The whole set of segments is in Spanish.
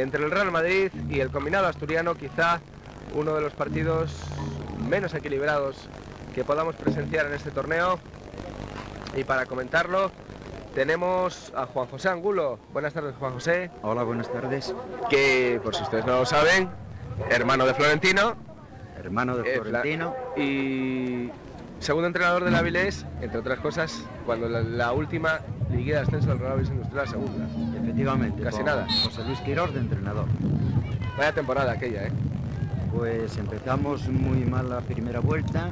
entre el Real Madrid y el combinado asturiano, quizá uno de los partidos menos equilibrados que podamos presenciar en este torneo. Y para comentarlo tenemos a Juan José Angulo. Buenas tardes, Juan José. Hola, buenas tardes. Que, por si ustedes no lo saben, hermano de Florentino. Hermano de eh, Florentino. y segundo entrenador del Avilés, entre otras cosas, cuando la, la última liguilla de ascenso del Real Avilés Industrial segunda. Efectivamente. Casi nada. José Luis Quirós de entrenador. Vaya temporada aquella, ¿eh? Pues empezamos muy mal la primera vuelta.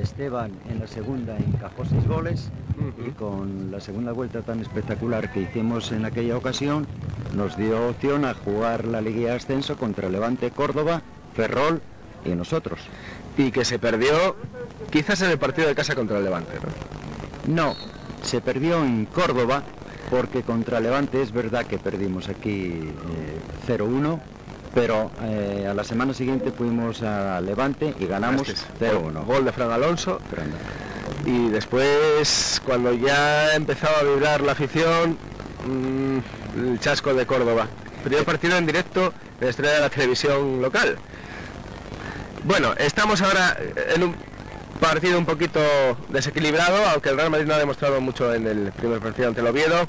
Esteban en la segunda encajó seis goles y con la segunda vuelta tan espectacular que hicimos en aquella ocasión nos dio opción a jugar la Liga de Ascenso contra Levante Córdoba, Ferrol y nosotros. Y que se perdió quizás en el partido de casa contra el Levante, ¿no? No, se perdió en Córdoba porque contra Levante es verdad que perdimos aquí eh, 0-1, pero eh, a la semana siguiente fuimos a Levante y ganamos Este 0-1. Gol de Fran Alonso. Y después, cuando ya empezaba a vibrar la afición, mm, el chasco de Córdoba. Primer partido en directo en la estrella de la televisión local. Bueno, estamos ahora en un partido un poquito desequilibrado, aunque el Real Madrid no ha demostrado mucho en el primer partido ante el Oviedo.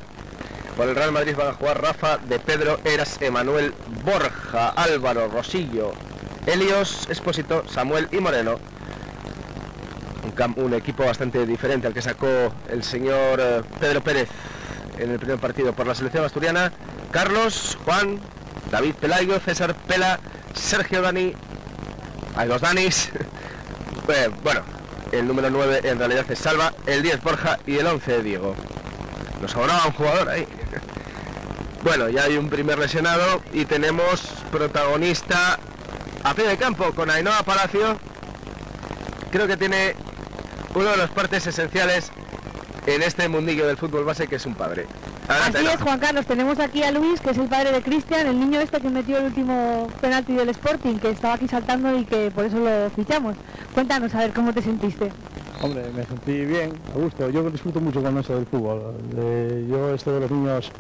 Por el Real Madrid van a jugar Rafa, De Pedro, Eras, Emanuel, Borja, Álvaro, Rosillo, Helios, Espósito, Samuel y Moreno un, equipo bastante diferente al que sacó el señor eh, Pedro Pérez en el primer partido por la selección asturiana. Carlos, Juan, David Pelayo, César Pela, Sergio Dani, hay dos Danis. Eh, bueno, el número 9 en realidad es Salva, el 10 Borja y el 11 Diego. Nos sobraba un jugador ahí. Bueno, ya hay un primer lesionado y tenemos protagonista a pie de campo con Ainhoa Palacio. Creo que tiene una de las partes esenciales en este mundillo del fútbol base que es un padre. Adelante, Así es. Juan Carlos. Tenemos aquí a Luis, que es el padre de Cristian, el niño este que metió el último penalti del Sporting, que estaba aquí saltando y que por eso lo fichamos. Cuéntanos, a ver, ¿cómo te sentiste? Hombre, me sentí bien, a gusto. Yo disfruto mucho con esto del fútbol. Eh, yo esto de los niños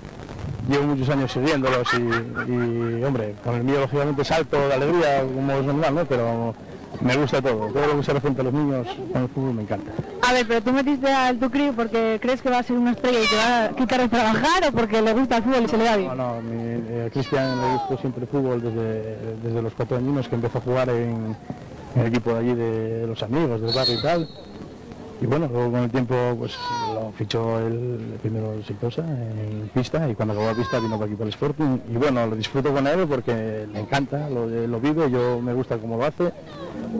llevo muchos años siguiéndolos y, y, hombre, con el mío lógicamente salto de alegría como es normal, ¿no? Pero me gusta todo. Todo lo que se refiere a los niños con el fútbol me encanta. A ver, pero tú metiste al Tucri porque crees que va a ser una estrella y te va a quitar de trabajar o porque le gusta el fútbol y se le da No, bien. no, mi- eh, a Cristian le gustó siempre el fútbol desde, desde los cuatro años que empezó a jugar en el equipo de allí de los amigos, del barrio y tal. Y bueno, luego con el tiempo pues lo fichó el primero Siltosa en pista y cuando acabó la pista vino para aquí para el Sporting. Y bueno, lo disfruto con él porque le encanta, lo, lo vive, yo me gusta cómo lo hace.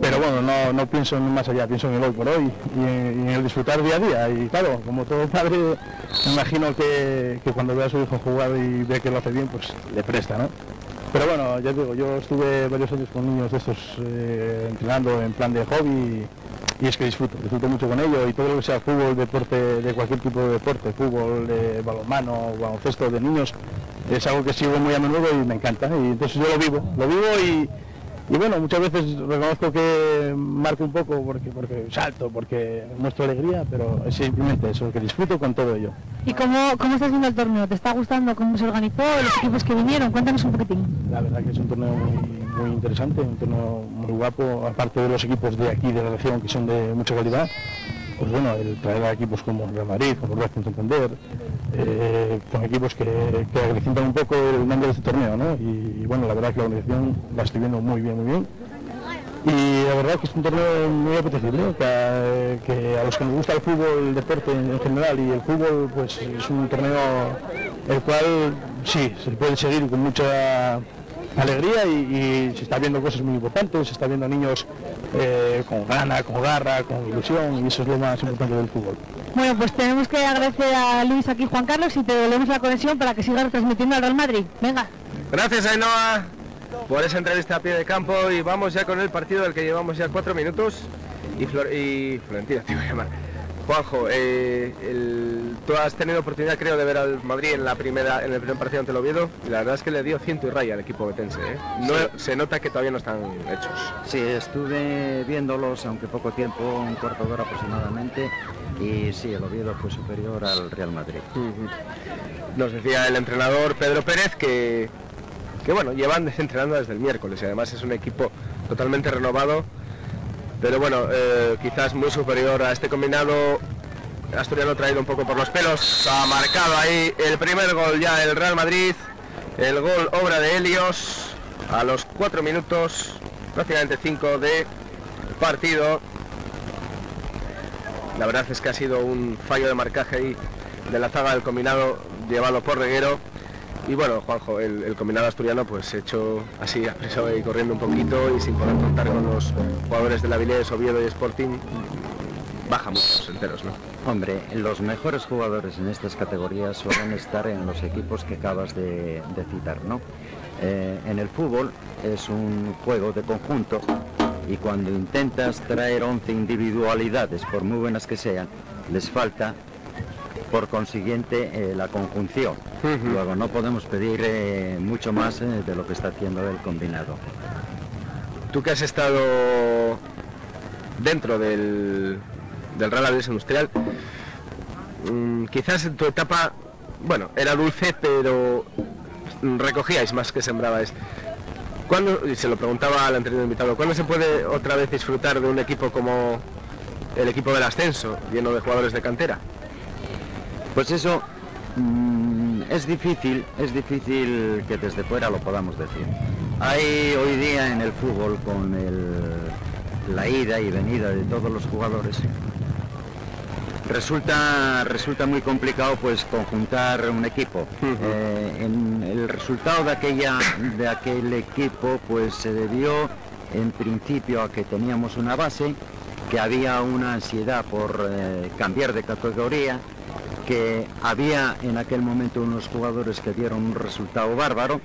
Pero bueno, no, no pienso en más allá, pienso en el hoy por hoy y en, el disfrutar día a día. Y claro, como todo padre, imagino que, que cuando ve a su hijo jugar y ve que lo hace bien, pues le presta, ¿no? Pero bueno, ya digo, yo estuve varios años con niños de estos eh, entrenando en plan de hobby y, es que disfruto, disfruto mucho con ello y todo lo que sea fútbol, deporte, de cualquier tipo de deporte, fútbol, balonmano, baloncesto de niños, es algo que sigo muy a menudo y me encanta y entonces yo lo vivo, lo vivo y, y bueno, muchas veces reconozco que marco un poco porque, porque salto, porque muestro alegría, pero es simplemente eso, que disfruto con todo ello. ¿Y cómo, cómo estás viendo el torneo? ¿Te está gustando cómo se organizó, los equipos que vinieron? Cuéntanos un poquitín. La verdad que es un torneo muy, muy interesante, un torneo muy guapo, aparte de los equipos de aquí, de la región, que son de mucha calidad. Pues bueno, el traer a equipos como Real Madrid, como Racing Santander, eh, con equipos que, que un poco el nombre de este torneo, ¿no? Y, bueno, la verdad que la organización la estoy viendo muy bien, muy bien. Y la verdad que es un torneo muy apetecible, que a, que a los que nos gusta el fútbol, el deporte en general y el fútbol, pues es un torneo el cual sí, se puede seguir con mucha alegría y, y se está viendo cosas muy importantes, se está viendo niños eh, con gana, con garra, con ilusión y eso es lo más importante del fútbol. Bueno, pues tenemos que agradecer a Luis aquí, Juan Carlos, y te devolvemos la conexión para que sigas transmitiendo al Real Madrid. Venga. Gracias Ainhoa por esa entrevista a pie de campo y vamos ya con el partido del que llevamos ya cuatro minutos y, Flor y Florentina te iba a llamar. Juanjo, eh, el- tú has tenido oportunidad creo de ver al Madrid en la primera, en el primer partido ante el Oviedo y la verdad es que le dio ciento y raya al equipo betense. ¿eh? No, Se nota que todavía no están hechos. Sí, estuve viéndolos, aunque poco tiempo, un cuarto de hora aproximadamente, y sí, el Oviedo fue superior al Real Madrid. Nos decía el entrenador Pedro Pérez que que bueno, llevan entrenando desde el miércoles y además es un equipo totalmente renovado, pero bueno, eh, quizás muy superior a este combinado asturiano traído un poco por los pelos. Ha marcado ahí el primer gol ya el Real Madrid, el gol obra de Helios a los cuatro minutos, prácticamente cinco de partido. La verdad es que ha sido un fallo de marcaje ahí de la zaga del combinado llevado por Reguero. Y bueno, Juanjo, el, combinado asturiano pues hecho así, apresado y corriendo un poquito y sin poder contar con los jugadores de la Vilés, Oviedo y Sporting, baja muchos enteros, ¿no? Hombre, los mejores jugadores en estas categorías suelen estar en los equipos que acabas de, citar, ¿no? Eh, en el fútbol es un juego de conjunto y cuando intentas traer 11 individualidades, por muy buenas que sean, les falta por consiguiente eh, la conjunción. Luego no podemos pedir eh, mucho más eh, de lo que está haciendo el combinado. Tú que has estado dentro del, del Real Industrial, mm, quizás en tu etapa, bueno, era dulce, pero recogíais más que sembrabais. ¿Cuándo, y se lo preguntaba al anterior invitado, ¿cuándo se puede otra vez disfrutar de un equipo como el equipo del ascenso, lleno de jugadores de cantera? Pues eso mm, es difícil, es difícil que desde fuera lo podamos decir. Hay hoy día en el fútbol con la ida y venida de todos los jugadores resulta resulta muy complicado pues conjuntar un equipo eh, en el resultado de aquella de aquel equipo pues se debió en principio a que teníamos una base que había una ansiedad por eh, cambiar de categoría que había en aquel momento unos jugadores que dieron un resultado bárbaro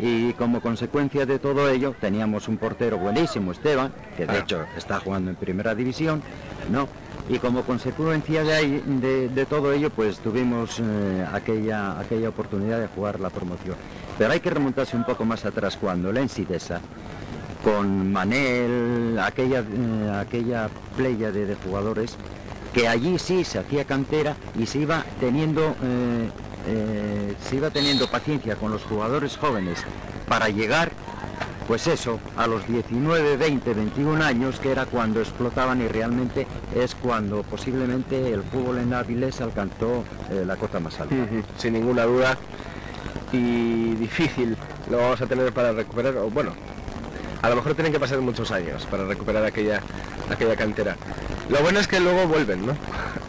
y como consecuencia de todo ello teníamos un portero buenísimo, Esteban, que de hecho está jugando en primera división, ¿no? Y como consecuencia de, de, todo ello, pues tuvimos eh, aquella, aquella oportunidad de jugar la promoción. Pero hay que remontarse un poco más atrás cuando la Ensidesa, con Manel, aquella, eh, aquella playa de, de jugadores, que allí sí se hacía cantera y se iba teniendo eh, eh, se iba teniendo paciencia con los jugadores jóvenes para llegar pues eso, a los 19, 20, 21 años, que era cuando explotaban y realmente es cuando posiblemente el fútbol en Áviles alcanzó eh, la cota más alta. Sin ninguna duda. Y difícil lo vamos a tener para recuperar, bueno, a lo mejor tienen que pasar muchos años para recuperar aquella, aquella cantera. Lo bueno es que luego vuelven, ¿no?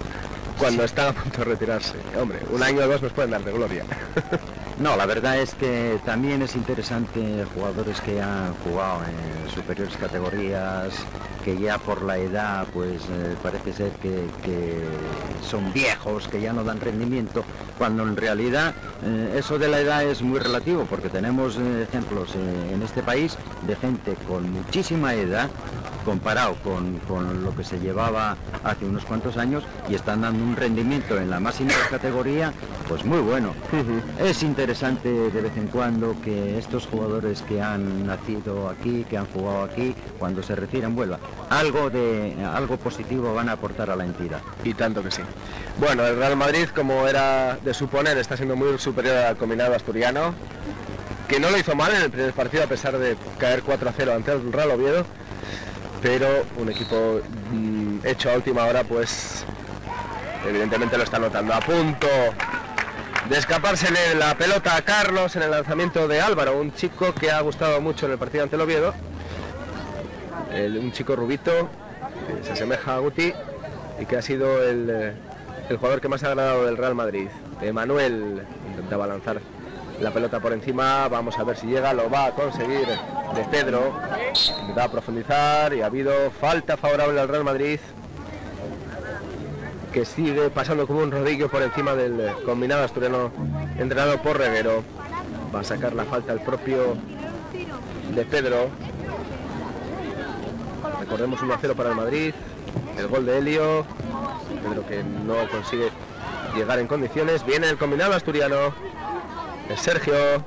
Cuando están a punto de retirarse. Hombre, un año o dos nos pueden dar de gloria. No, la verdad es que también es interesante jugadores que han jugado en superiores categorías, que ya por la edad pues eh, parece ser que, son viejos, que ya no dan rendimiento, cuando en realidad eh, eso de la edad es muy relativo, porque tenemos eh, ejemplos en este país de gente con muchísima edad comparado con, lo que se llevaba hace unos cuantos años y están dando un rendimiento en la máxima categoría pues muy bueno. Es interesante de vez en cuando que estos jugadores que han nacido aquí, que han jugado aquí, cuando se retiran vuelvan. Algo de algo positivo van a aportar a la entidad. Y tanto que sí. Bueno, el Real Madrid, como era de suponer, está siendo muy superior al combinado asturiano, que no lo hizo mal en el primer partido a pesar de caer 4 a 0 ante el Real Oviedo pero un equipo mm, hecho a última hora pues evidentemente lo está notando a punto de escapársele la pelota a Carlos en el lanzamiento de Álvaro, un chico que ha gustado mucho en el partido ante el Oviedo, un chico rubito que se asemeja a Guti y que ha sido el, eh, el jugador que más ha agradado del Real Madrid. Emanuel intentaba lanzar la pelota por encima, vamos a ver si llega, lo va a conseguir de Pedro, va a profundizar y ha habido falta favorable al Real Madrid que sigue pasando como un rodillo por encima del combinado asturiano entrenado por Reguero. Va a sacar la falta el propio de Pedro. Recordemos 1 0 para el Madrid. El gol de Helio. Pedro que no consigue llegar en condiciones. Viene el combinado asturiano. Sergio.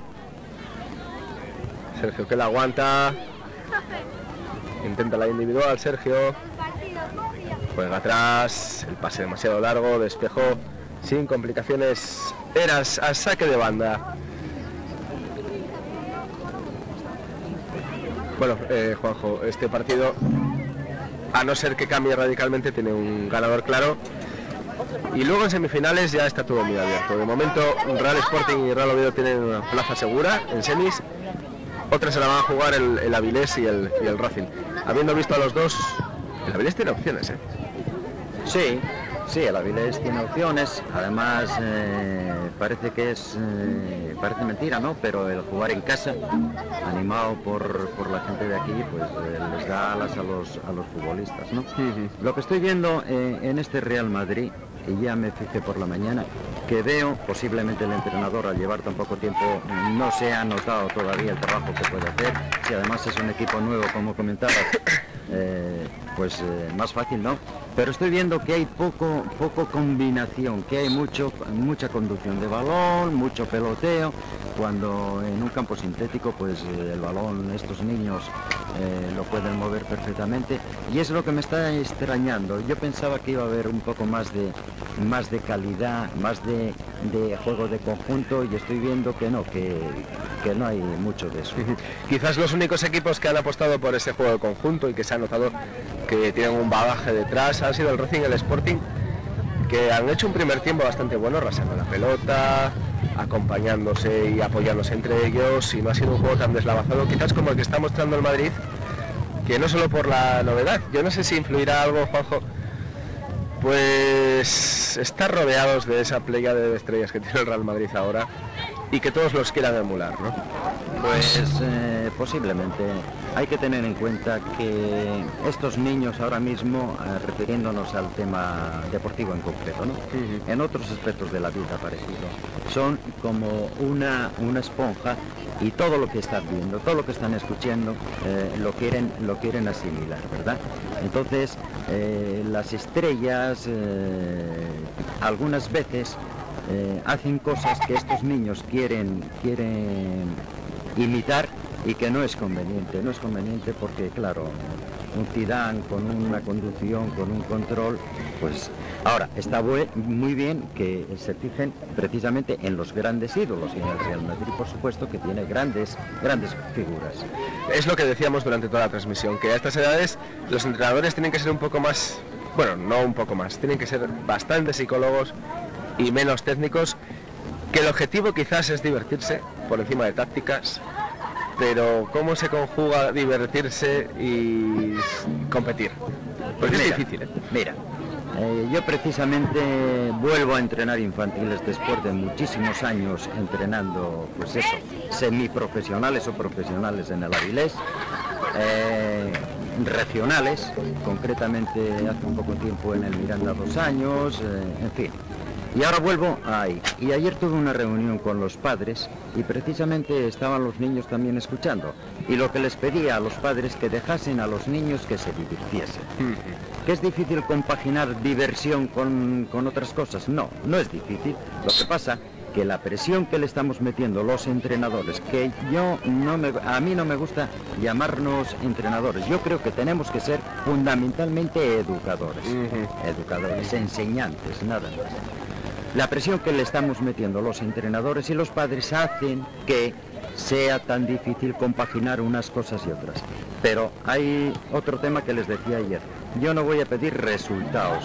Sergio que la aguanta. Intenta la individual, Sergio. Juega atrás, el pase demasiado largo, despejo sin complicaciones. Eras a saque de banda. Bueno, eh, Juanjo, este partido, a no ser que cambie radicalmente, tiene un ganador claro. Y luego en semifinales ya está todo muy abierto. De momento, Real Sporting y Real Oviedo tienen una plaza segura en semis. Otras se la van a jugar el, el Avilés y el, y el Racing. Habiendo visto a los dos, el Avilés tiene opciones, ¿eh? Sí, sí, el Avilés tiene opciones. Además, eh, parece que es, eh, parece mentira, ¿no? Pero el jugar en casa, animado por, por la gente de aquí, pues eh, les da alas a los, a los futbolistas, ¿no? Lo que estoy viendo eh, en este Real Madrid, y ya me fijé por la mañana, que veo, posiblemente el entrenador al llevar tan poco tiempo no se ha notado todavía el trabajo que puede hacer. Si además es un equipo nuevo, como comentabas, pues más fácil, ¿no? Pero estoy viendo que hay poco, poco combinación, que hay mucho, mucha conducción de balón, mucho peloteo, cuando en un campo sintético, pues eh, el balón, estos niños eh, lo pueden mover perfectamente. Y es lo que me está extrañando. Yo pensaba que iba a haber un poco más de, más de calidad, más de, juego de conjunto, y estoy viendo que no, que, que no hay mucho de eso. Quizás los únicos equipos que han apostado por ese juego de conjunto y que se ha notado que tienen un bagaje detrás ha sido el Racing y el Sporting, que han hecho un primer tiempo bastante bueno, rasando la pelota, acompañándose y apoyándose entre ellos, y no ha sido un juego tan deslavazado, quizás como el que está mostrando el Madrid, que no solo por la novedad, yo no sé si influirá algo, Juanjo, pues estar rodeados de esa playa de estrellas que tiene el Real Madrid ahora y que todos los quieran emular, ¿no? Pues eh, posiblemente. Hay que tener en cuenta que estos niños ahora mismo, eh, refiriéndonos al tema deportivo en concreto, ¿no? en otros aspectos de la vida parecido, son como una, una esponja y todo lo que están viendo, todo lo que están escuchando, eh, lo, quieren, lo quieren asimilar, ¿verdad? Entonces, las estrellas algunas veces eh, hacen cosas que estos niños quieren, quieren imitar y que no es conveniente. No es conveniente porque, claro, un Zidane con una conducción, con un control, pues ahora está muy bien que se fijen precisamente en los grandes ídolos y en el Real Madrid, por supuesto, que tiene grandes, grandes figuras. Es lo que decíamos durante toda la transmisión, que a estas edades los entrenadores tienen que ser un poco más, bueno, no un poco más, tienen que ser bastante psicólogos y menos técnicos, que el objetivo quizás es divertirse por encima de tácticas, pero cómo se conjuga divertirse y competir. Porque es difícil, ¿eh? Mira, eh, yo precisamente vuelvo a entrenar infantiles después de muchísimos años entrenando, pues eso, semiprofesionales o profesionales en el Avilés, eh, regionales, concretamente hace un poco tiempo en el Miranda dos años, eh, en fin. Y ahora vuelvo ahí. Y ayer tuve una reunión con los padres y precisamente estaban los niños también escuchando. Y lo que les pedía a los padres que dejasen a los niños que se divirtiesen. ¿Que es difícil compaginar diversión con, con otras cosas? No, no es difícil. Lo que pasa que la presión que le estamos metiendo los entrenadores, que yo no me, a mí no me gusta llamarnos entrenadores, yo creo que tenemos que ser fundamentalmente educadores, educadores, enseñantes, nada más. La presión que le estamos metiendo los entrenadores y los padres hacen que sea tan difícil compaginar unas cosas y otras. Pero hay otro tema que les decía ayer. Yo no voy a pedir resultados.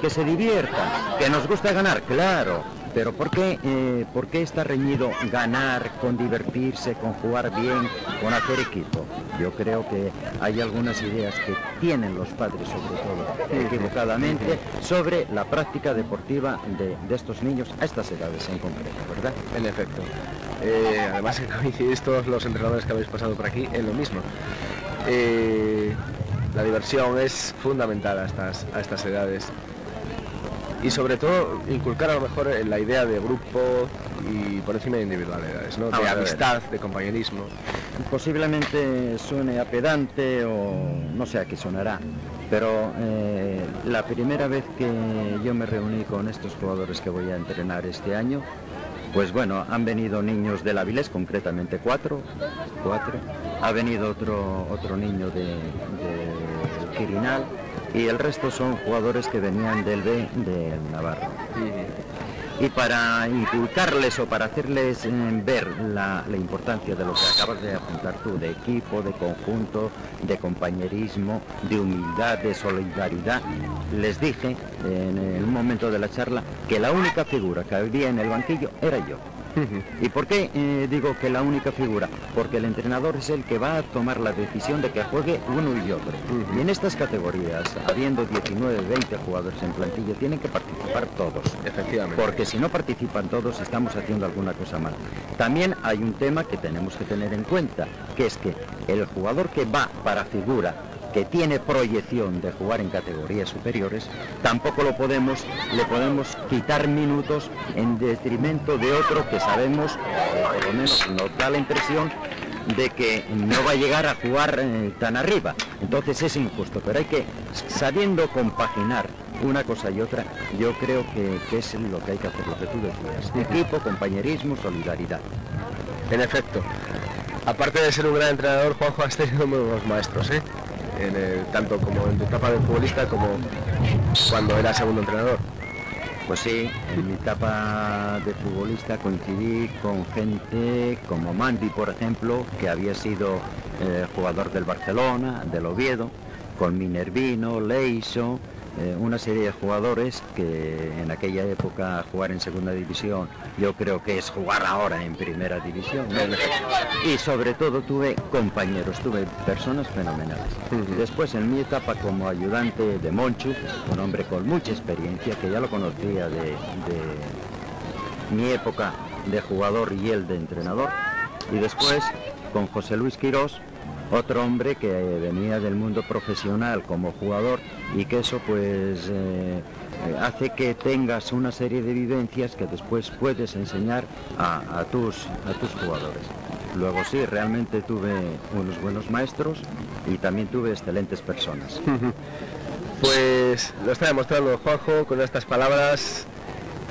Que se diviertan, que nos gusta ganar, claro. Pero ¿por qué, eh, ¿por qué está reñido ganar con divertirse, con jugar bien, con hacer equipo? Yo creo que hay algunas ideas que tienen los padres, sobre todo, equivocadamente, sobre la práctica deportiva de, de estos niños a estas edades en concreto, ¿verdad? En efecto. Eh, además que coincidís todos los entrenadores que habéis pasado por aquí en lo mismo. Eh, la diversión es fundamental a estas, a estas edades. Y sobre todo inculcar a lo mejor la idea de grupo y por encima de individualidades, ¿no? Vamos de amistad, de compañerismo. Posiblemente suene a pedante o no sé a qué sonará, pero eh, la primera vez que yo me reuní con estos jugadores que voy a entrenar este año, pues bueno, han venido niños del Avilés, concretamente cuatro, cuatro. Ha venido otro, otro niño de, del Quirinal y el resto son jugadores que venían del B del Navarro. y para inculcarles o para hacerles eh, ver la, la importancia de lo que acabas de apuntar tú, de equipo, de conjunto, de compañerismo, de humildad, de solidaridad, les dije en el momento de la charla que la única figura que había en el banquillo era yo. ¿Y por qué eh, digo que la única figura? Porque el entrenador es el que va a tomar la decisión de que juegue uno y otro. Y en estas categorías, habiendo 19, 20 jugadores en plantilla, tienen que participar todos. Efectivamente. Porque si no participan todos, estamos haciendo alguna cosa mal. También hay un tema que tenemos que tener en cuenta, que es que el jugador que va para figura que tiene proyección de jugar en categorías superiores, tampoco lo podemos, le podemos quitar minutos en detrimento de otro que sabemos, o por lo menos nos da la impresión de que no va a llegar a jugar eh, tan arriba. Entonces es injusto, pero hay que, sabiendo compaginar una cosa y otra, yo creo que, que es lo que hay que hacer, lo que tú decías. Equipo, compañerismo, solidaridad. En efecto. Aparte de ser un gran entrenador, Juanjo has tenido muy buenos maestros, ¿eh? En tanto como en tu etapa de futbolista como cuando era segundo entrenador. Pues sí, en mi etapa de futbolista coincidí con gente como Mandy, por ejemplo, que había sido eh, jugador del Barcelona, del Oviedo, con Minervino, Leiso, eh, una serie de jugadores que en aquella época jugar en segunda división yo creo que es jugar ahora en primera división. ¿no? Y sobre todo tuve compañeros, tuve personas fenomenales. Después en mi etapa como ayudante de Monchu, un hombre con mucha experiencia, que ya lo conocía de, de mi época de jugador y él de entrenador. Y después con José Luis Quirós, otro hombre que venía del mundo profesional como jugador y que eso pues eh, eh, hace que tengas una serie de vivencias que después puedes enseñar a, a tus, a tus jugadores. Luego sí, realmente tuve unos buenos maestros y también tuve excelentes personas. Pues lo está demostrando Juanjo con estas palabras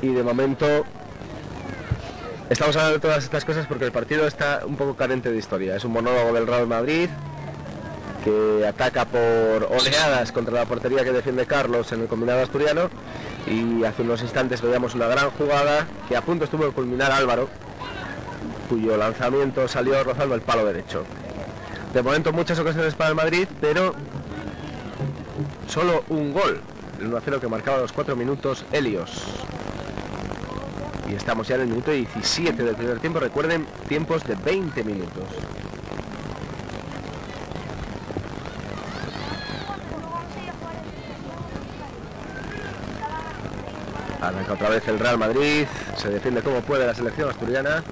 y de momento estamos hablando de todas estas cosas porque el partido está un poco carente de historia. Es un monólogo del Real Madrid que ataca por oleadas contra la portería que defiende Carlos en el combinado asturiano y hace unos instantes veíamos una gran jugada que a punto estuvo de culminar Álvaro cuyo lanzamiento salió rozando el palo derecho. De momento muchas ocasiones para el Madrid, pero solo un gol. El 1-0 que marcaba los 4 minutos Helios. Y estamos ya en el minuto 17 del primer tiempo. Recuerden, tiempos de 20 minutos. Arranca otra vez el Real Madrid. Se defiende como puede la selección asturiana.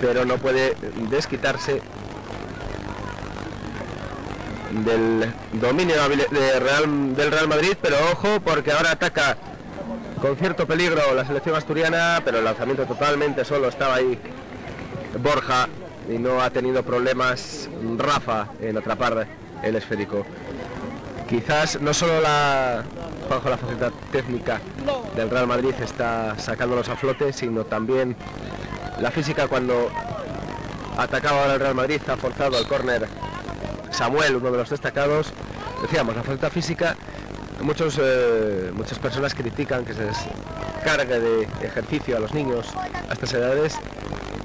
Pero no puede desquitarse del dominio de Real- del Real Madrid, pero ojo porque ahora ataca con cierto peligro la selección asturiana, pero el lanzamiento totalmente solo estaba ahí Borja y no ha tenido problemas Rafa en atrapar el esférico. Quizás no solo la bajo la facilidad técnica del Real Madrid está sacándolos a flote, sino también la física cuando atacaba ahora el Real Madrid ha forzado el córner Samuel, uno de los destacados. Decíamos, la falta física, muchos, eh, muchas personas critican que se les cargue de ejercicio a los niños a estas edades,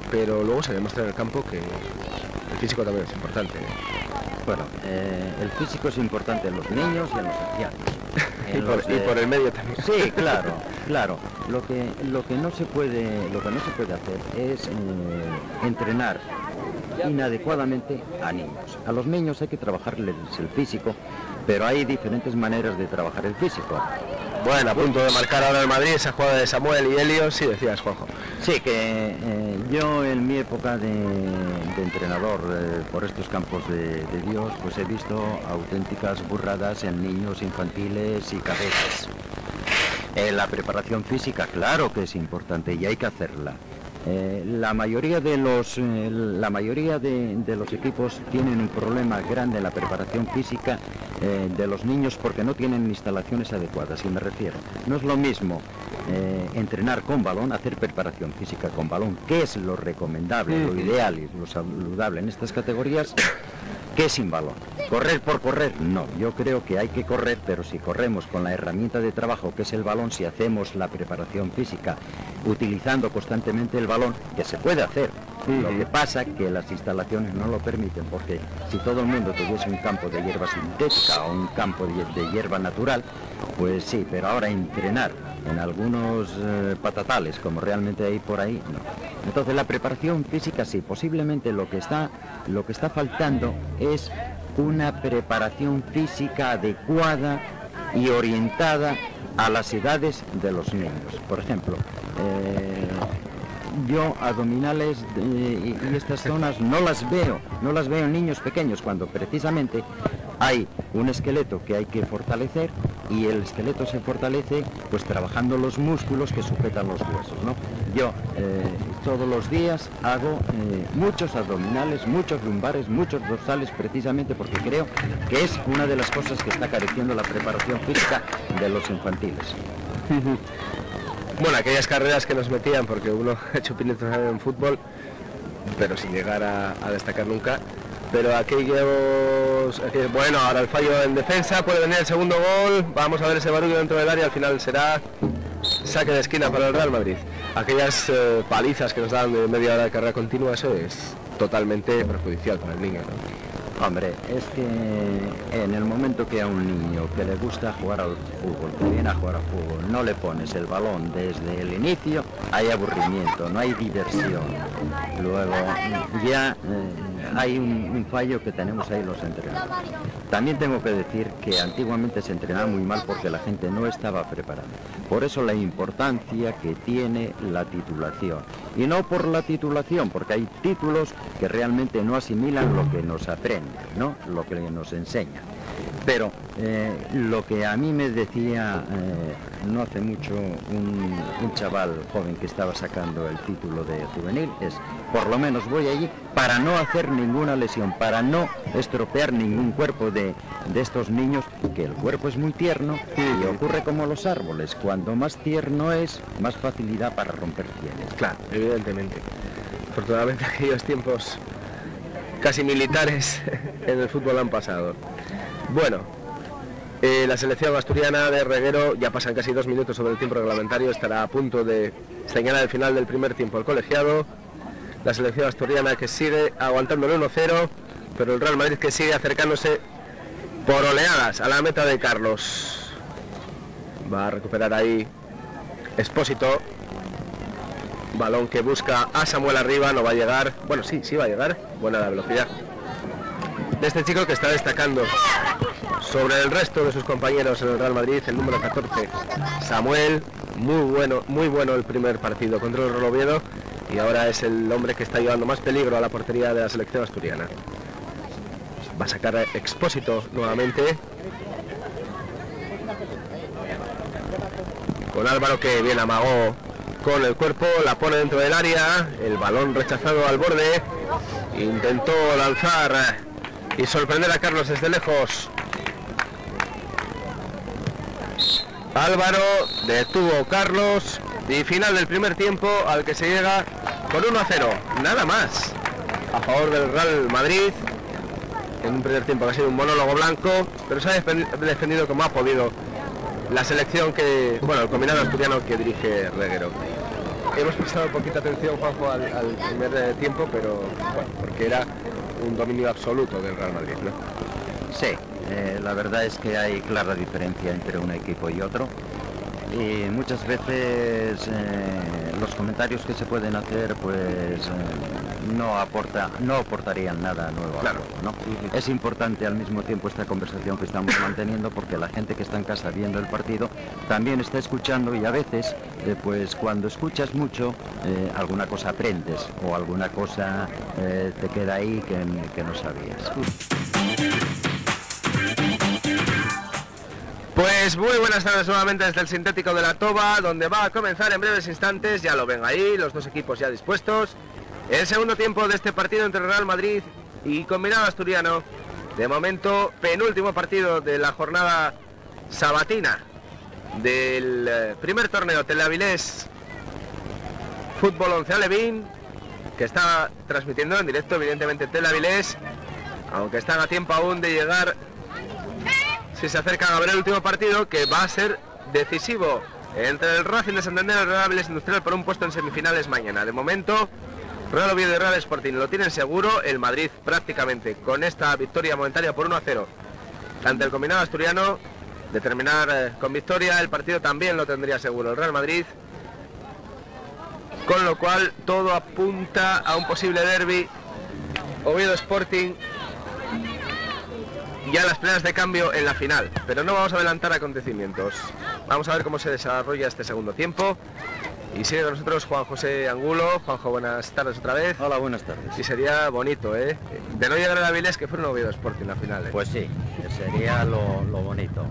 pero luego se demuestra en el campo que el físico también es importante. Bueno, eh, el físico es importante en los niños y en los ancianos. Y por, los y de- por el medio también. Sí, claro, claro. Lo que, lo que no se puede, lo que no se puede hacer es eh, entrenar inadecuadamente a niños. A los niños hay que trabajarles el físico, pero hay diferentes maneras de trabajar el físico. Bueno, a punto de marcar ahora el Madrid esa jugada de Samuel y Helios, sí decías, Juanjo. Sí, que eh, yo en mi época de, de entrenador eh, por estos campos de, de Dios, pues he visto auténticas burradas en niños infantiles y cabezas. Eh, la preparación física, claro que es importante y hay que hacerla. Eh, la mayoría de los, eh, la mayoría de, de los equipos tienen un problema grande en la preparación física eh, de los niños porque no tienen instalaciones adecuadas, y me refiero. No es lo mismo entrenar con balón, hacer preparación física con balón, que es lo recomendable, lo ideal y lo saludable en estas categorías, que sin balón. Correr por correr, no. Yo creo que hay que correr, pero si corremos con la herramienta de trabajo que es el balón, si hacemos la preparación física utilizando constantemente el balón, que se puede hacer. Lo que pasa que las instalaciones no lo permiten, porque si todo el mundo tuviese un campo de hierba sintética o un campo de, hierba natural, pues sí, pero ahora entrenar en algunos eh, patatales, como realmente hay por ahí, no. Entonces la preparación física sí, posiblemente lo que está, lo que está faltando es una preparación física adecuada y orientada a las edades de los niños. Por ejemplo, eh, yo abdominales y estas zonas no las veo, no las veo en niños pequeños, cuando precisamente hay un esqueleto que hay que fortalecer y el esqueleto se fortalece pues trabajando los músculos que sujetan los huesos. ¿no? Yo eh, todos los días hago eh, muchos abdominales, muchos lumbares, muchos dorsales precisamente porque creo que es una de las cosas que está careciendo la preparación física de los infantiles. Bueno, aquellas carreras que nos metían, porque uno ha hecho en fútbol, pero sin llegar a, destacar nunca. Pero aquellos, bueno, ahora el fallo en defensa, puede venir el segundo gol, vamos a ver ese barullo dentro del área, al final será saque de esquina para el Real Madrid. Aquellas eh, palizas que nos dan de media hora de carrera continua, eso es totalmente perjudicial para el niño. Hombre, es que en el momento que a un niño que le gusta jugar al fútbol, que viene a jugar al fútbol, no le pones el balón desde el inicio, hay aburrimiento, no hay diversión. Luego ya eh, hay un, fallo que tenemos ahí los entrenadores. También tengo que decir que antiguamente se entrenaba muy mal porque la gente no estaba preparada. Por eso la importancia que tiene la titulación. Y no por la titulación, porque hay títulos que realmente no asimilan lo que nos aprende, ¿no? Lo que nos enseña. Pero eh, lo que a mí me decía eh, no hace mucho un, chaval joven que estaba sacando el título de juvenil es, por lo menos voy allí para no hacer ninguna lesión, para no estropear ningún cuerpo de, de estos niños, que el cuerpo es muy tierno y ocurre como los árboles, cuando más tierno es, más facilidad para romper tienes. Claro, evidentemente. Afortunadamente aquellos tiempos casi militares en el fútbol han pasado. Bueno, eh, la selección asturiana de Reguero ya pasan casi dos minutos sobre el tiempo reglamentario, estará a punto de señalar el final del primer tiempo el colegiado. La selección asturiana que sigue aguantando el 1-0, pero el Real Madrid que sigue acercándose por oleadas a la meta de Carlos. Va a recuperar ahí Expósito. Balón que busca a Samuel arriba, no va a llegar. Bueno, sí, sí va a llegar. Buena la velocidad este chico que está destacando. Sobre el resto de sus compañeros en el Real Madrid, el número 14, Samuel, muy bueno, muy bueno el primer partido contra el Real y ahora es el hombre que está llevando más peligro a la portería de la selección asturiana. Va a sacar Expósito nuevamente. Con Álvaro que bien amagó con el cuerpo, la pone dentro del área, el balón rechazado al borde, intentó lanzar y sorprender a Carlos desde lejos. Álvaro detuvo Carlos y final del primer tiempo al que se llega con 1 a 0, nada más a favor del Real Madrid en un primer tiempo que ha sido un monólogo blanco, pero se ha defendido como ha podido la selección que, bueno, el combinado asturiano que dirige Reguero. Hemos prestado poquita atención, Juanjo, al, primer eh, tiempo, pero bueno, porque era un dominio absoluto del Real Madrid, ¿no? Sí, eh, la verdad es que hay clara diferencia entre un equipo y otro y muchas veces eh, los comentarios que se pueden hacer pues eh, no aporta no aportarían nada nuevo claro. ¿no? Es importante al mismo tiempo esta conversación que estamos manteniendo porque la gente que está en casa viendo el partido también está escuchando y a veces pues cuando escuchas mucho alguna cosa aprendes o alguna cosa te queda ahí que, que no sabías. Pues muy buenas tardes nuevamente desde el sintético de la Toba, donde va a comenzar en breves instantes, ya lo ven ahí, los dos equipos ya dispuestos. El segundo tiempo de este partido entre Real Madrid y Combinado Asturiano. De momento, penúltimo partido de la jornada sabatina del eh, primer torneo Telavilés Fútbol 11 Alevín, que está transmitiendo en directo evidentemente Telavilés aunque están a tiempo aún de llegar, si se acercan a ver el último partido, que va a ser decisivo entre el Racing de Santander y el Real Industrial por un puesto en semifinales mañana. De momento, Real Oviedo y Real Sporting lo tienen seguro, el Madrid prácticamente con esta victoria momentánea por 1 a 0 ante el combinado asturiano, de terminar eh, con victoria, el partido también lo tendría seguro el Real Madrid, con lo cual todo apunta a un posible derby Oviedo Sporting ya las plenas de cambio en la final, pero no vamos a adelantar acontecimientos. Vamos a ver cómo se desarrolla este segundo tiempo. Y sigue con nosotros Juan José Angulo. Juanjo, buenas tardes otra vez. Hola, buenas tardes. Y sería bonito, ¿eh? De no llegar a la Viles que fuera un Oviedo Sporting la final. ¿eh? Pues sí, sería lo, lo bonito.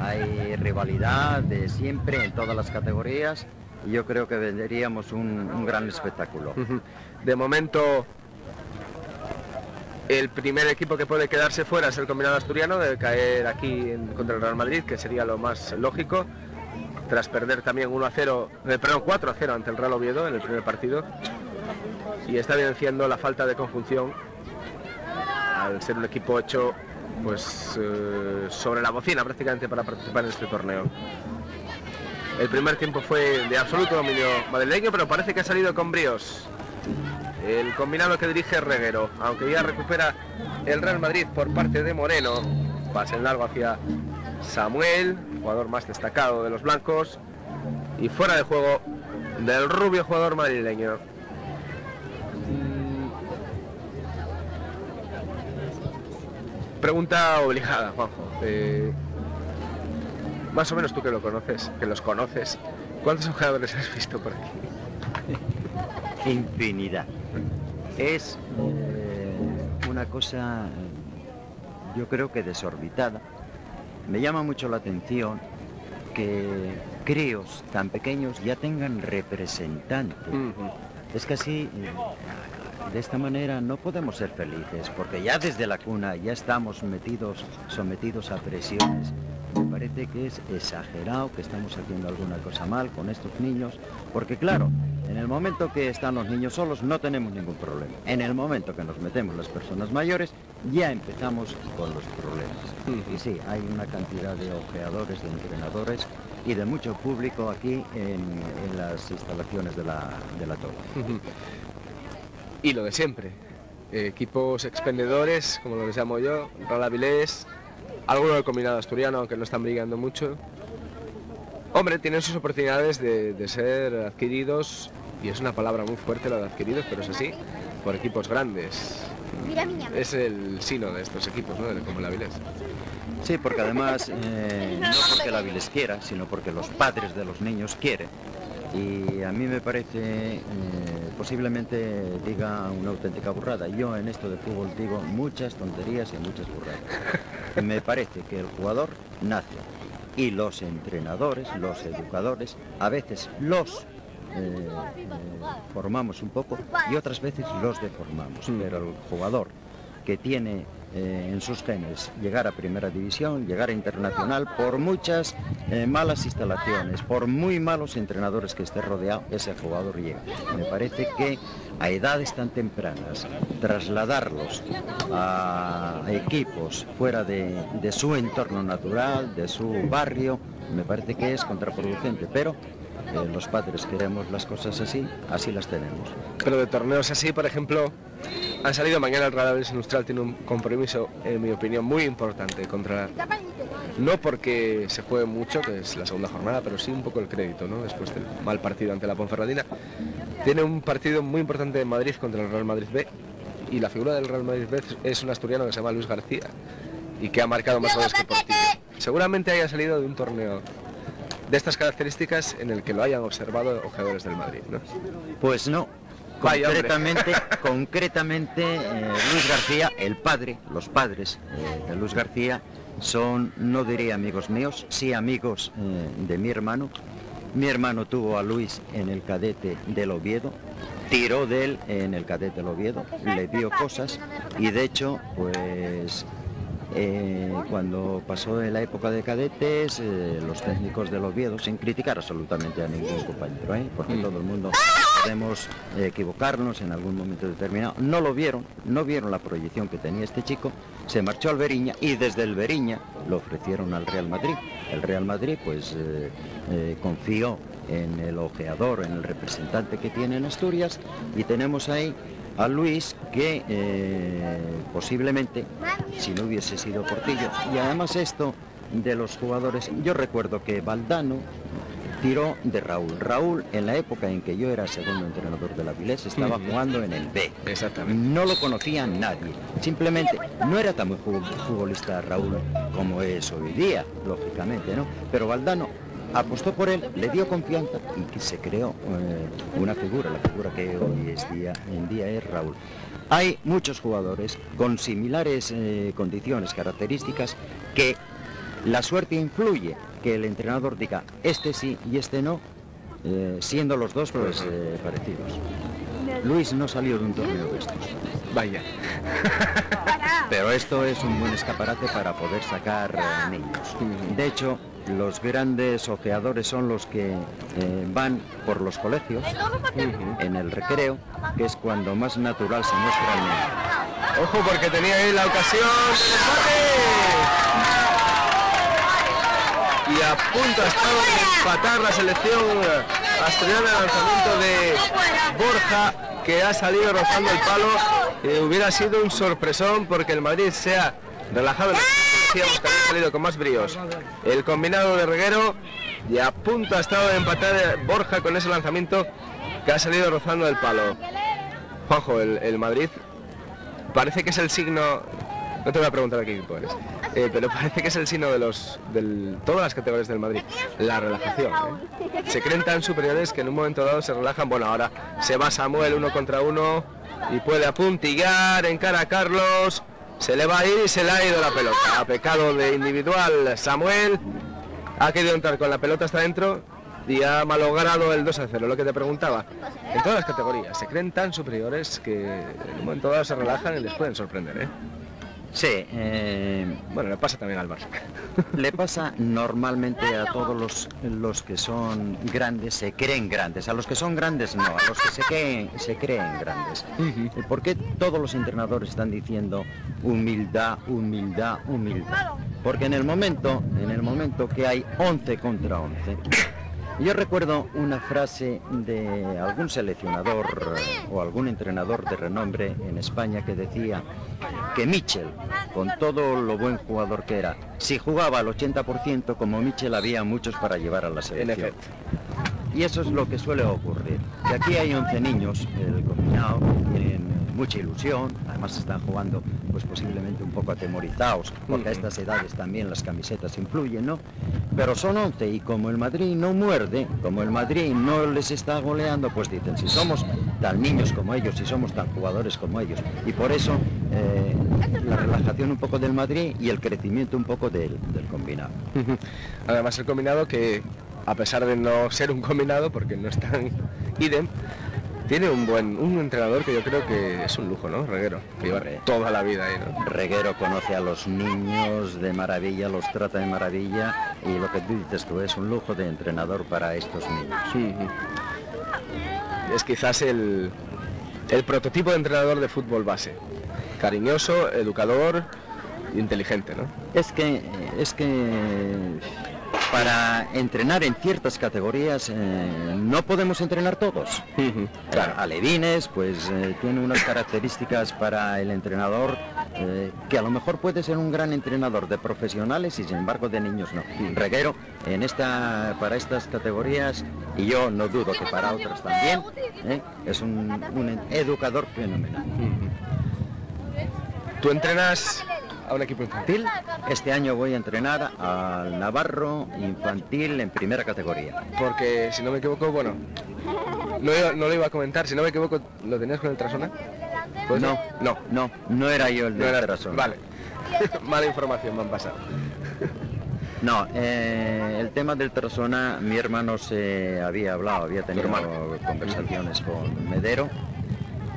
Hay rivalidad de siempre en todas las categorías y yo creo que venderíamos un, un gran espectáculo. De momento, el primer equipo que puede quedarse fuera es el combinado asturiano, de caer aquí contra el Real Madrid, que sería lo más lógico, tras perder también 1 a 0, eh, perdón, 4 a 0 ante el Real Oviedo en el primer partido. Y está evidenciando la falta de conjunción al ser un equipo hecho pues eh, sobre la bocina prácticamente para participar en este torneo. El primer tiempo fue de absoluto dominio madrileño, pero parece que ha salido con bríos. El combinado que dirige Reguero, aunque ya recupera el Real Madrid por parte de Moreno. Pase en largo hacia Samuel, jugador más destacado de los blancos. Y fuera de juego del rubio jugador madrileño. Mm. Pregunta obligada, Juanjo. Eh, más o menos tú que lo conoces, que los conoces. ¿Cuántos jugadores has visto por aquí? Infinidad. Es eh, una cosa, eh, yo creo que desorbitada. Me llama mucho la atención que críos tan pequeños ya tengan representantes. Es que así, eh, de esta manera no podemos ser felices, porque ya desde la cuna ya estamos metidos, sometidos a presiones. Me parece que es exagerado que estamos haciendo alguna cosa mal con estos niños, porque claro, en el momento que están los niños solos no tenemos ningún problema. En el momento que nos metemos las personas mayores, ya empezamos con los problemas. Y sí, hay una cantidad de ojeadores, de entrenadores y de mucho público aquí en, en las instalaciones de la, de la torre. Y lo de siempre. equipos expendedores, como los llamo yo, Real Avilés, alguno del combinado asturiano, aunque no están brillando mucho. Hombre, tienen sus oportunidades de, de ser adquiridos, y es una palabra muy fuerte la de adquiridos, pero es así, por equipos grandes. Es el sino de estos equipos, ¿no? De- Como el Avilés. Sí, porque además, eh, no porque la Viles quiera, sino porque los padres de los niños quieren. Y a mí me parece, eh, posiblemente diga una auténtica burrada. Yo en esto de fútbol digo muchas tonterías y muchas burradas. Me parece que el jugador nace y los entrenadores, los educadores, a veces los eh, formamos un poco y otras veces los deformamos. Mm. Pero el jugador que tiene eh, en sus genes llegar a primera división, llegar a internacional, por muchas eh, malas instalaciones, por muy malos entrenadores que esté rodeado, ese jugador llega. Me parece que a edades tan tempranas, trasladarlos a equipos fuera de, de su entorno natural, de su barrio, me parece que es contraproducente, pero eh, los padres queremos las cosas así, así las tenemos. Pero de torneos así, por ejemplo, han salido mañana el Real Avilés Industrial tiene un compromiso, en mi opinión, muy importante contra no porque se juegue mucho, que es la segunda jornada, pero sí un poco el crédito, ¿no? Después del mal partido ante la Ponferradina. Tiene un partido muy importante en Madrid contra el Real Madrid B y la figura del Real Madrid B es un asturiano que se llama Luis García y que ha marcado más goles que Portillo. Seguramente haya salido de un torneo de estas características en el que lo hayan observado jugadores del Madrid, ¿no? Pues no. Vaya. Concretamente, concretamente eh, Luis García, el padre, los padres eh, de Luis García son, no diría amigos míos, sí amigos eh, de mi hermano. Mi hermano tuvo a Luis en el cadete del Oviedo, tiró de él en el cadete del Oviedo, le dio cosas y de hecho, pues eh, cuando pasó de la época de cadetes, eh, los técnicos del Oviedo, sin criticar absolutamente a ningún compañero, ¿eh? porque todo el mundo podemos equivocarnos en algún momento determinado, no lo vieron, no vieron la proyección que tenía este chico, se marchó al Beriña y desde el Beriña lo ofrecieron al Real Madrid. El Real Madrid pues confió en el ojeador, en el representante que tiene en Asturias. Y tenemos ahí a Luis que eh, posiblemente si no hubiese sido Portillo y además esto de los jugadores yo recuerdo que Valdano tiró de Raúl. Raúl, en la época en que yo era segundo entrenador de la Vilés, estaba jugando en el B. Exactamente. No lo conocía nadie. Simplemente no era tan muy futbolista Raúl como es hoy día, lógicamente, ¿no? Pero Valdano apostó por él, le dio confianza y que se creó eh, una figura, la figura que hoy es día, en día es Raúl. Hay muchos jugadores con similares eh, condiciones, características, que la suerte influye que el entrenador diga este sí y este no, eh, siendo los dos pues parecidos. Luis no salió de un torneo de estos. Vaya. Pero esto es un buen escaparate para poder sacar niños. De hecho, los grandes ojeadores son los que eh, van por los colegios en el recreo, que es cuando más natural se muestra el niño. Ojo porque tenía ahí la ocasión Y a punto ha estado de empatar la selección asturiana de lanzamiento de Borja, que ha salido rozando el palo. Eh, hubiera sido un sorpresón porque el Madrid se ha relajado salido con más bríos. El combinado de Reguero y a punto ha estado de empatar Borja con ese lanzamiento que ha salido rozando el palo. Juanjo, el, Madrid parece que es el signo, no te voy a preguntar aquí qué eres, eh, pero parece que es el signo de los de todas las categorías del Madrid, la relajación. ¿eh? Se creen tan superiores que en un momento dado se relajan. Bueno, ahora se va Samuel uno contra uno y puede apuntillar en cara a Carlos. Se le va a ir y se le ha ido la pelota. A pecado de individual Samuel. Ha querido entrar con la pelota hasta adentro y ha malogrado el 2 a 0. Lo que te preguntaba. En todas las categorías se creen tan superiores que en un momento se relajan y les pueden sorprender. ¿eh? Sí, eh, bueno, le pasa también al Barça. Le pasa normalmente a todos los, los que son grandes, se creen grandes. A los que son grandes no, a los que se creen, se creen grandes. ¿Por qué todos los entrenadores están diciendo humildad, humildad, humildad? Porque en el momento, en el momento que hay 11 contra 11, yo recuerdo una frase de algún seleccionador o algún entrenador de renombre en España que decía que Mitchell, con todo lo buen jugador que era, si jugaba al 80% como Mitchell había muchos para llevar a la selección. Y eso es lo que suele ocurrir. Que aquí hay 11 niños, el combinado, en mucha ilusión, además están jugando pues posiblemente un poco atemorizados, porque a estas edades también las camisetas influyen, ¿no? Pero son 11 y como el Madrid no muerde, como el Madrid no les está goleando, pues dicen, si somos tan niños como ellos, si somos tan jugadores como ellos, y por eso eh, la relajación un poco del Madrid y el crecimiento un poco del, del combinado. Además el combinado que a pesar de no ser un combinado, porque no es tan idem, tiene un buen un entrenador que yo creo que es un lujo, ¿no? Reguero, que lleva toda la vida ahí, ¿no? Reguero conoce a los niños de maravilla, los trata de maravilla y lo que tú dices tú es un lujo de entrenador para estos niños. Es quizás el, el prototipo de entrenador de fútbol base. Cariñoso, educador, inteligente, ¿no? Es que es que para entrenar en ciertas categorías eh, no podemos entrenar todos. claro, Alevines pues eh, tiene unas características para el entrenador eh, que a lo mejor puede ser un gran entrenador de profesionales y sin embargo de niños no. Reguero en esta para estas categorías y yo no dudo que para otras también es un, educador fenomenal. ¿Tú entrenas a un equipo infantil? Este año voy a entrenar al Navarro infantil en primera categoría. Porque si no me equivoco, bueno, no, lo iba a comentar, si no me equivoco, ¿lo tenías con el Trasona? Pues no, no, no, no era yo el de no Trasona. Vale, mala información me han pasado. No, eh, el tema del Trasona, mi hermano se había hablado, había tenido conversaciones con Medero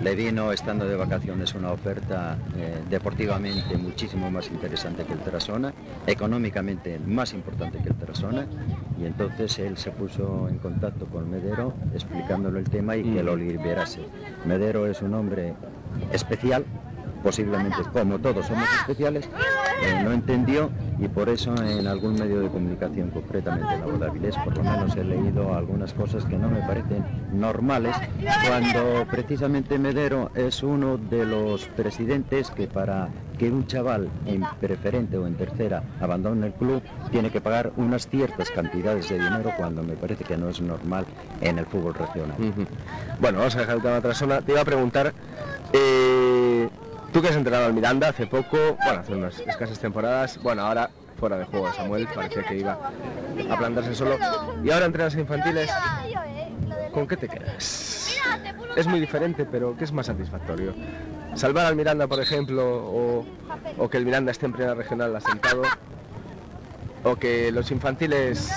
le vino estando de vacaciones una oferta eh, deportivamente muchísimo más interesante que el Terrasona, económicamente más importante que el Terrasona, y entonces él se puso en contacto con Medero explicándole el tema y que lo liberase. Medero es un hombre especial, posiblemente como todos somos especiales, eh, no entendió y por eso en algún medio de comunicación, concretamente en la por lo menos he leído algunas cosas que no me parecen normales, cuando precisamente Medero es uno de los presidentes que para que un chaval en preferente o en tercera abandone el club tiene que pagar unas ciertas cantidades de dinero cuando me parece que no es normal en el fútbol regional. Bueno, vamos a dejar el tema otra zona. Te iba a preguntar, eh, tú que has entrenado al Miranda hace poco, bueno, hace unas escasas temporadas, bueno, ahora fuera de juego Samuel, parecía que iba a plantarse solo, y ahora entrenas infantiles, ¿con qué te quedas? Es muy diferente, pero ¿qué es más satisfactorio? salvar al Miranda, por ejemplo, o, que el Miranda esté en primera regional asentado, o que los infantiles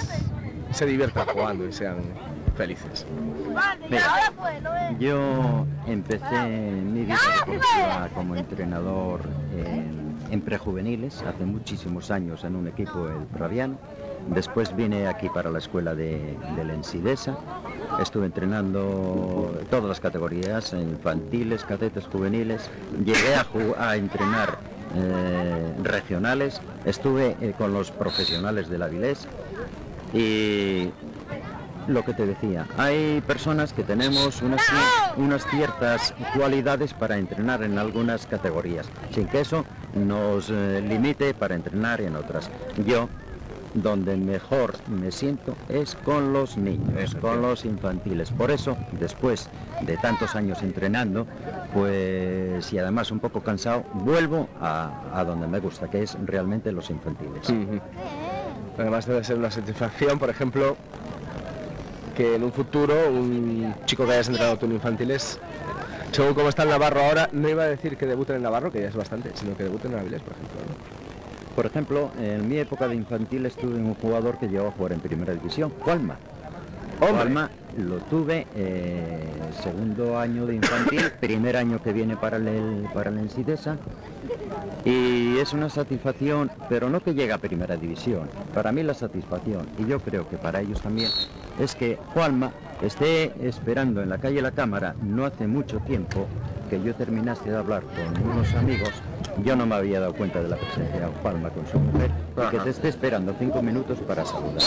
se diviertan jugando y sean felices. Yo empecé mi vida deportiva como entrenador en, en, prejuveniles hace muchísimos años en un equipo, el Praviano. Después vine aquí para la escuela de, de la Ensidesa Estuve entrenando todas las categorías, infantiles, cadetes, juveniles. Llegué a, entrenar eh, regionales. Estuve eh, con los profesionales del Avilés. Y lo que te decía, hay personas que tenemos unas, unas ciertas cualidades para entrenar en algunas categorías, sin que eso nos eh, limite para entrenar en otras. Yo donde mejor me siento es con los niños, con los infantiles. Por eso, después de tantos años entrenando, pues y además un poco cansado, vuelvo a, donde me gusta, que es realmente los infantiles. Además debe ser una satisfacción, por ejemplo, que en un futuro un chico que hayas entrenado tú en infantiles, según como está el Navarro ahora, no iba a decir que debute en Navarro, que ya es bastante, sino que debute en Avilés, por ejemplo. Por ejemplo, en mi época de infantil estuve en un jugador que llegó a jugar en primera división, Juanma. Juanma lo tuve eh, segundo año de infantil, primer año que viene para el, para la Ensidesa. Y es una satisfacción, pero no que llega a primera división. Para mí la satisfacción, y yo creo que para ellos también, es que Juanma esté esperando en la calle La Cámara no hace mucho tiempo que yo terminase de hablar con unos amigos yo no me había dado cuenta de la presencia de Palma con su mujer y que te esté esperando cinco minutos para saludarte.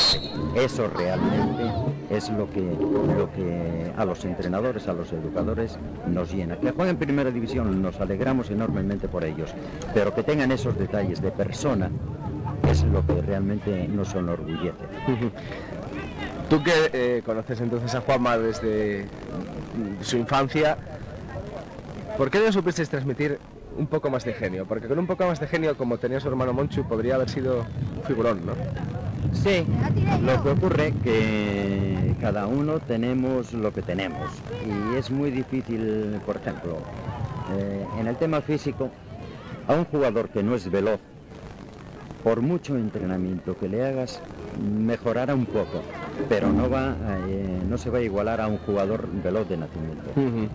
Eso realmente es lo que, lo que a los entrenadores, a los educadores nos llena. Que jueguen en primera división nos alegramos enormemente por ellos, pero que tengan esos detalles de persona es lo que realmente nos enorgullece. Tú que eh, conoces entonces a Juanma desde su infancia, ¿por qué no supiste transmitir un poco más de genio, porque con un poco más de genio, como tenía su hermano Monchu, podría haber sido figurón, ¿no? Sí, lo que ocurre que cada uno tenemos lo que tenemos y es muy difícil, por ejemplo, eh, en el tema físico, a un jugador que no es veloz, por mucho entrenamiento que le hagas, mejorará un poco, pero no va eh, no se va a igualar a un jugador veloz de nacimiento.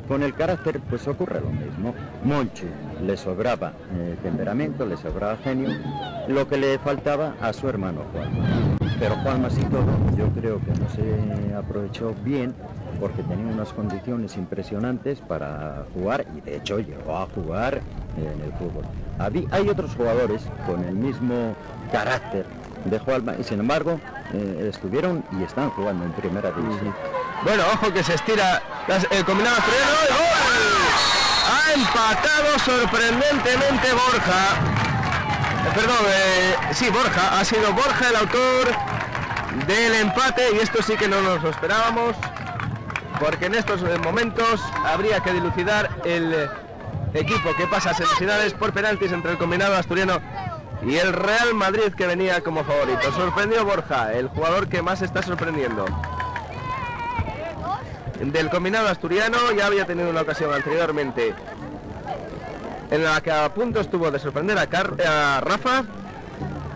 Con el carácter pues ocurre lo mismo. Monchu le sobraba eh, temperamento, le sobraba genio, lo que le faltaba a su hermano Juan. Pero Juan más y todo yo creo que no se aprovechó bien porque tenía unas condiciones impresionantes para jugar y de hecho llegó a jugar en el fútbol. hay otros jugadores con el mismo carácter de Juanma y sin embargo eh, estuvieron y están jugando en primera división. Bueno, ojo que se estira el combinado Ha empatado sorprendentemente Borja. Eh, perdón, eh, sí, Borja. Ha sido Borja el autor del empate y esto sí que no nos lo esperábamos porque en estos momentos habría que dilucidar el equipo que pasa a semifinales por penaltis entre el combinado asturiano y el Real Madrid que venía como favorito. Sorprendió Borja, el jugador que más está sorprendiendo. Del combinado asturiano ya había tenido una ocasión anteriormente en la que a punto estuvo de sorprender a, Rafa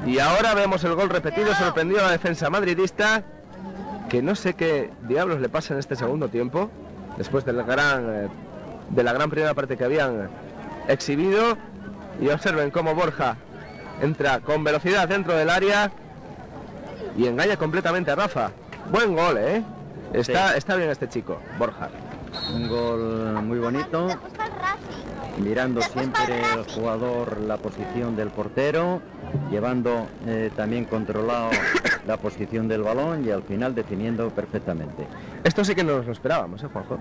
y ahora vemos el gol repetido, sorprendió a la defensa madridista que no sé qué diablos le pasa en este segundo tiempo después del gran de la gran primera parte que habían exhibido. Y observen cómo Borja entra con velocidad dentro del área y engaña completamente a Rafa. Buen gol, ¿eh? Está, está bien este chico, Borja. Un gol muy bonito, mirando siempre el jugador la posición del portero, llevando eh, también controlado la posición del balón y al final definiendo perfectamente. Esto sí que no nos lo esperábamos, ¿eh, Juanjo?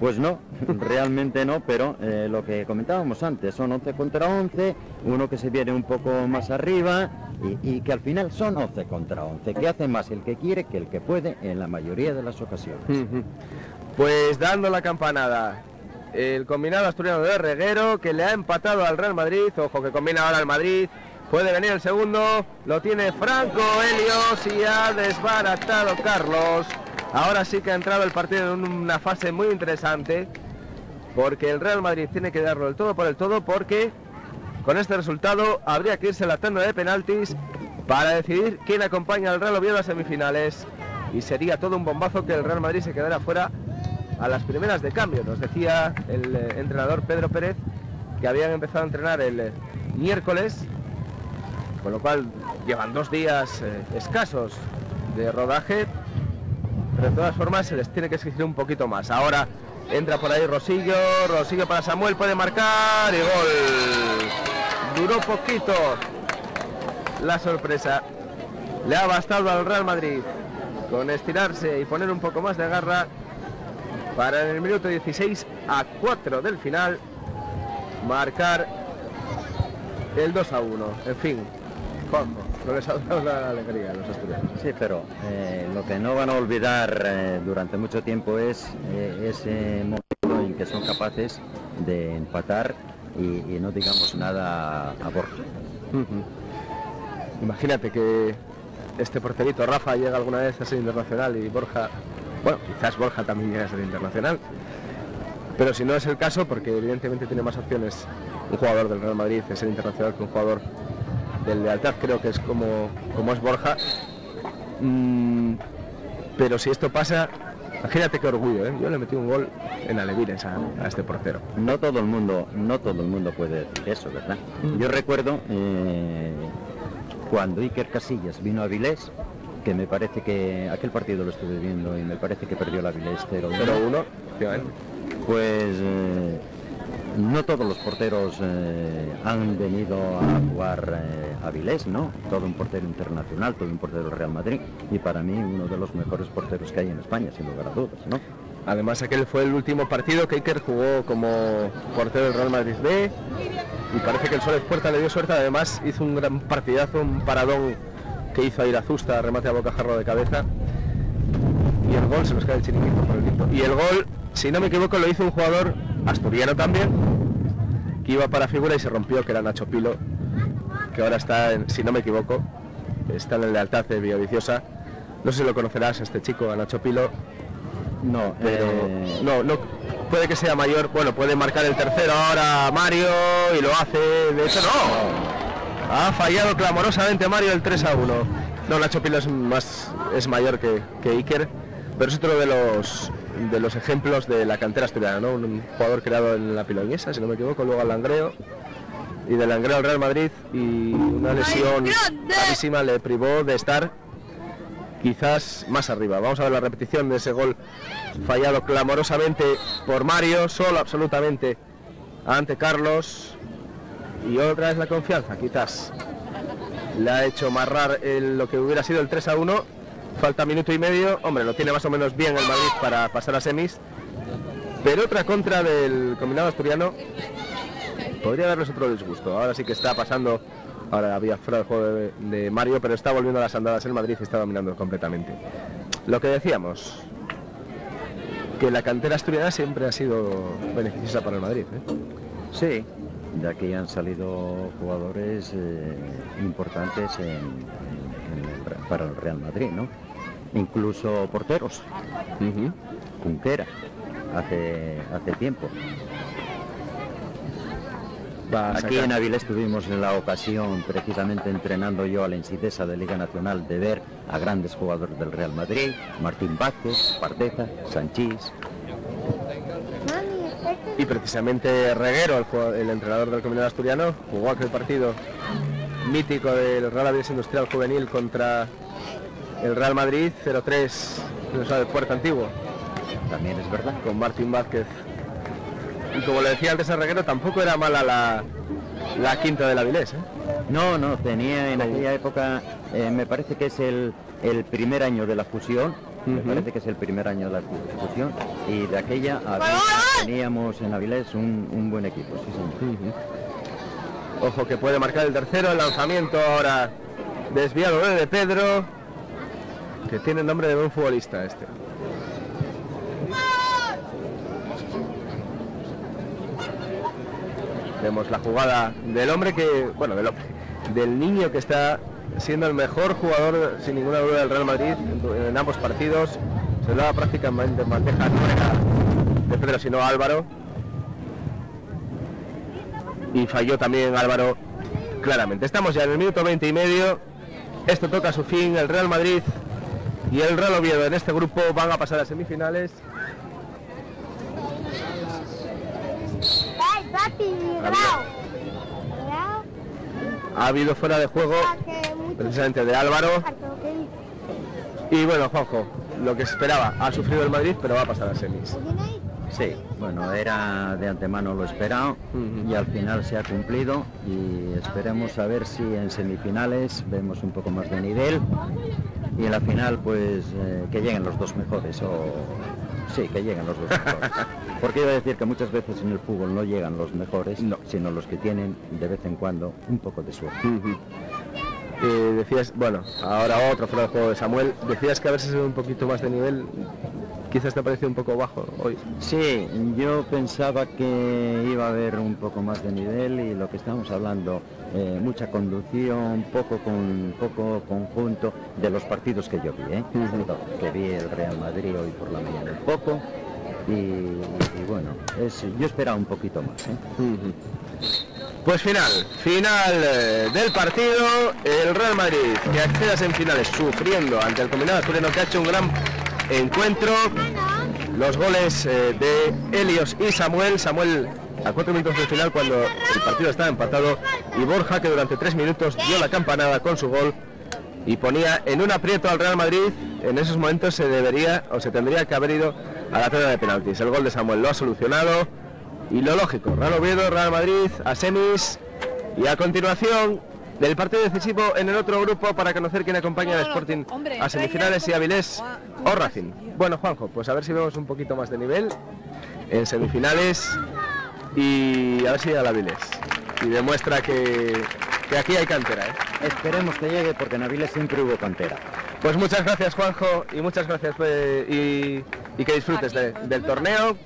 Pues no, realmente no, pero eh, lo que comentábamos antes, son 11 contra 11, uno que se viene un poco más arriba y, que al final son 11 contra 11, que hace más el que quiere que el que puede en la mayoría de las ocasiones. Pues dando la campanada, el combinado asturiano de Reguero que le ha empatado al Real Madrid, ojo que combina ahora el Madrid, puede venir el segundo, lo tiene Franco Helios y ha desbaratado Carlos. Ahora sí que ha entrado el partido en una fase muy interesante, porque el Real Madrid tiene que darlo el todo por el todo, porque con este resultado habría que irse a la tanda de penaltis para decidir quién acompaña al Real Oviedo a semifinales y sería todo un bombazo que el Real Madrid se quedara fuera a las primeras de cambio. Nos decía el eh, entrenador Pedro Pérez que habían empezado a entrenar el eh, miércoles, con lo cual llevan dos días eh, escasos de rodaje, de todas formas se les tiene que exigir un poquito más. Ahora entra por ahí Rosillo, Rosillo para Samuel, puede marcar y gol. Duró poquito la sorpresa. Le ha bastado al Real Madrid con estirarse y poner un poco más de garra para en el minuto 16 a 4 del final marcar el 2 a 1. En fin, Juanjo, no les ha dado la alegría a los asturianos. Sí, pero eh, lo que no van a olvidar eh, durante mucho tiempo es eh, ese momento en que son capaces de empatar y, y no digamos nada a Borja. Imagínate que este porterito Rafa llega alguna vez a ser internacional y Borja, bueno, quizás Borja también llegue a ser internacional, pero si no es el caso, porque evidentemente tiene más opciones un jugador del Real Madrid de ser internacional que un jugador del Lealtad, creo que es como, como es Borja. Mm, pero si esto pasa, imagínate qué orgullo, ¿eh? Yo le metí un gol en Alevines a, a este portero. No todo el mundo, no todo el mundo puede decir eso, ¿verdad? Mm. Yo recuerdo eh, cuando Iker Casillas vino a Vilés, que me parece que aquel partido lo estuve viendo y me parece que perdió la Vilés 0 0-1, efectivamente. Pues eh, no todos los porteros eh, han venido a jugar eh, a Vilés, ¿no? Todo un portero internacional, todo un portero Real Madrid y para mí uno de los mejores porteros que hay en España, sin lugar a dudas, ¿no? Además, aquel fue el último partido que Iker jugó como portero del Real Madrid B. Y parece que el Sol Puerta le dio suerte. Además, hizo un gran partidazo, un paradón que hizo a Irazusta, remate a bocajarro de cabeza. Y el gol se nos cae el chiringuito por el quinto. Y el gol, si no me equivoco, lo hizo un jugador asturiano también, que iba para figura y se rompió, que era Nacho Pilo, que ahora está, en- si no me equivoco, está en el lealtad de Villaviciosa. No sé si lo conocerás, este chico, a Nacho Pilo, No, pero eh, no, no puede que sea mayor, bueno, puede marcar el tercero ahora Mario y lo hace, de hecho no. Ha fallado clamorosamente Mario el 3 a 1. No, Nacho Pilo es más es mayor que, que Iker, pero es otro de los de los ejemplos de la cantera asturiana, ¿no? Un jugador creado en la Piloñesa, si no me equivoco, luego al Langreo y del Langreo al Real Madrid y una lesión gravísima le privó de estar quizás más arriba. Vamos a ver la repetición de ese gol fallado clamorosamente por Mario, solo absolutamente ante Carlos. Y otra es la confianza, quizás. Le ha hecho amarrar el- lo que hubiera sido el 3 a 1. Falta minuto y medio. Hombre, lo tiene más o menos bien el Madrid para pasar a semis. Pero otra contra del combinado asturiano podría darles otro disgusto. Ahora sí que está pasando. Ahora había fuera del juego de, Mario, pero está volviendo a las andadas el Madrid y está dominando completamente. Lo que decíamos, que la cantera asturiana siempre ha sido beneficiosa para el Madrid. ¿eh? sí, de aquí han salido jugadores eh, importantes el para el Real Madrid, ¿no? Incluso porteros, Ujú. Junquera, hace, hace tiempo. Aquí en Ávila estuvimos en la ocasión, precisamente entrenando yo a la Insidesa de Liga Nacional, de ver a grandes jugadores del Real Madrid, Martín Vázquez, Parteza, Sanchís. Y precisamente Reguero, el, entrenador del combinado asturiano, jugó aquel partido mítico del Real Avilés Industrial Juvenil contra el Real Madrid 0-3 en el de Puerto Antiguo También es verdad. con Martín Vázquez. Y como le decía antes a Reguero, tampoco era mala la, la quinta del Avilés. ¿eh? No, no, tenía en aquella época, eh, me parece que es el, el primer año de la fusión, me parece que es el primer año de la fu- fusión, y de aquella teníamos en Avilés un, un buen equipo, sí señor. Ojo que puede marcar el tercero, el lanzamiento ahora desviado de Pedro, que tiene el nombre de buen futbolista este. Vemos la jugada del hombre que, bueno, del hombre, del niño que está siendo el mejor jugador sin ninguna duda del Real Madrid en, ambos partidos. Se lo da prácticamente en bandeja de Pedro sino Álvaro y falló también Álvaro claramente. Estamos ya en el minuto 20 y medio. Esto toca su fin. El Real Madrid y el Real Oviedo en este grupo van a pasar a semifinales. Ay, papi, Ha habido fuera de juego mucho precisamente de Álvaro. Y bueno, Juanjo, lo que esperaba. Ha sufrido el Madrid, pero va a pasar a semis. Sí, bueno, era de antemano lo esperado y al final se ha cumplido y esperemos a ver si en semifinales vemos un poco más de nivel y en la final pues eh, que lleguen los dos mejores o sí, que lleguen los dos mejores. Porque iba a decir que muchas veces en el fútbol no llegan los mejores, No. sino los que tienen de vez en cuando un poco de suerte. Ujú. Eh, decías, bueno, ahora otro fuera de juego de Samuel. Decías que a ver si se ve un poquito más de nivel. Quizás te parece un poco bajo hoy. Sí, yo pensaba que iba a haber un poco más de nivel y lo que estamos hablando, eh, mucha conducción, poco con poco conjunto de los partidos que yo vi, ¿eh? Que vi el Real Madrid hoy por la mañana un poco y, y bueno, es, yo esperaba un poquito más. Pues final, final eh, del partido, el Real Madrid que accede a semifinales sufriendo ante el combinado asturiano que ha hecho un gran encuentro. Los goles eh, de Helios y Samuel, Samuel a cuatro minutos del final cuando el partido estaba empatado y Borja que durante tres minutos dio la campanada con su gol y ponía en un aprieto al Real Madrid. En esos momentos se debería o se tendría que haber ido a la tanda de penaltis. El gol de Samuel lo ha solucionado y lo lógico, Real Oviedo, Real Madrid a semis y a continuación del partido decisivo en el otro grupo para conocer quién acompaña al No, no, no, Sporting hombre, a semifinales y Avilés o Racing. Bueno, Juanjo, pues a ver si vemos un poquito más de nivel en semifinales y a ver si llega el Avilés y demuestra que, que aquí hay cantera. ¿eh? Esperemos que llegue porque en Avilés siempre hubo cantera. Pues muchas gracias Juanjo y muchas gracias eh, y, y que disfrutes de- del torneo.